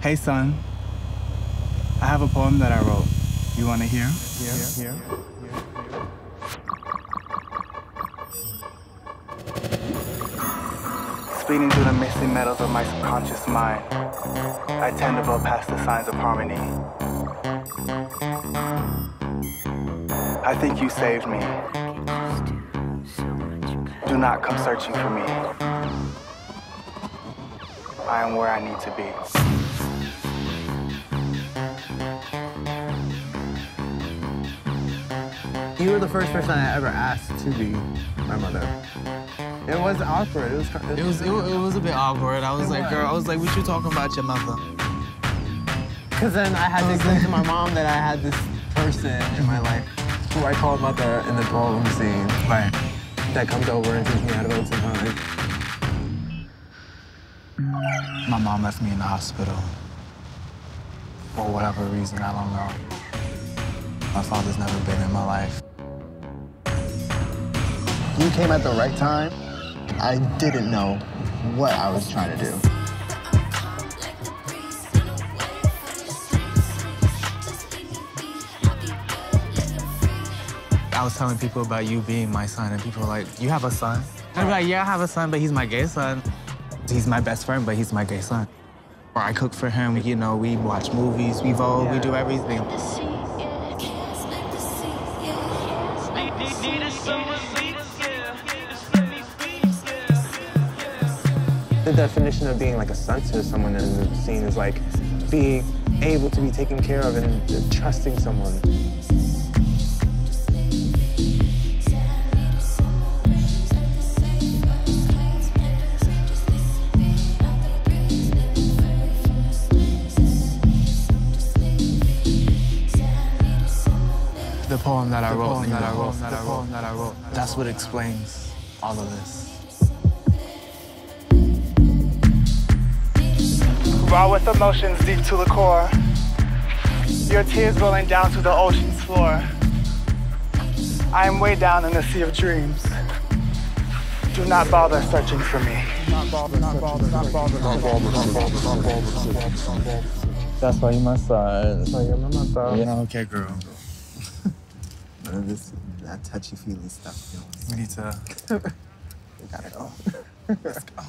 Hey, son. I have a poem that I wrote. You want to hear? Yeah, yeah. yeah. Speeding through the misty meadows of my subconscious mind, I tend to blow past the signs of harmony. I think you saved me. Do not come searching for me. I am where I need to be. You were the first person I ever asked to be my mother. It was awkward. It was. It was it, was- it was a bit awkward. I was like, girl, I was like, what you talking about your mother? Because then I had to explain to my mom that I had this person in my life who I called mother in the ballroom scene. Right. That comes over and teaches me how to vogue sometimes. My mom left me in the hospital. For whatever reason, I don't know. My father's never been in my life. You came at the right time. I didn't know what I was trying to do. I was telling people about you being my son, and people were like, you have a son? I'd be like, yeah, I have a son, but he's my gay son. He's my best friend, but he's my gay son. Or I cook for him, you know, we watch movies, we vogue, we do everything. The definition of being like a son to someone in the scene is like being able to be taken care of and trusting someone. The poem that I wrote, that I wrote, that I wrote, that I wrote. That's what explains all of this. Raw with emotions deep to the core. Your tears rolling down to the ocean's floor. I am way down in the sea of dreams. Do not bother searching for me. That's why you my son. Uh, That's why you're my mother. Yeah, okay, girl. None of this, that touchy feely stuff. You know, We need to. we gotta go. Let's go.